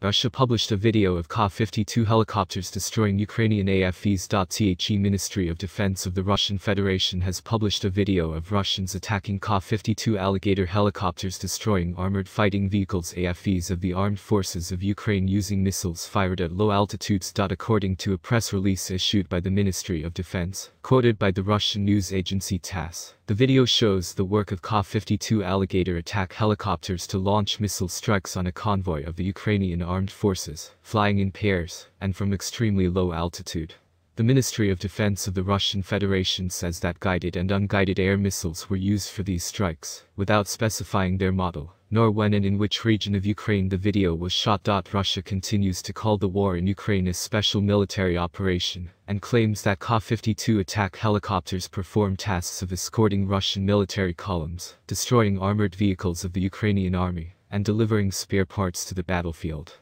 Russia published a video of Ka-52 helicopters destroying Ukrainian AFVs. The Ministry of Defense of the Russian Federation has published a video of Russians attacking Ka-52 Alligator helicopters destroying armored fighting vehicles AFVs of the armed forces of Ukraine using missiles fired at low altitudes. According to a press release issued by the Ministry of Defense, quoted by the Russian news agency TASS, the video shows the work of Ka-52 Alligator attack helicopters to launch missile strikes on a convoy of the Ukrainian armed forces, flying in pairs, and from extremely low altitude. The Ministry of Defense of the Russian Federation says that guided and unguided air missiles were used for these strikes, without specifying their model, nor when and in which region of Ukraine the video was shot. Russia continues to call the war in Ukraine a special military operation, and claims that Ka-52 attack helicopters perform tasks of escorting Russian military columns, destroying armored vehicles of the Ukrainian army, and delivering spare parts to the battlefield.